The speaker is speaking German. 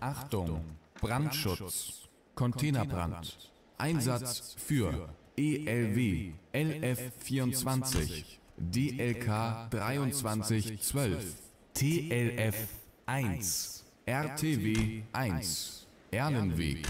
Achtung, Brandschutz, Containerbrand, Einsatz für ELW LF24, DLK 2312, TLF 1, RTW 1, Erlenweg.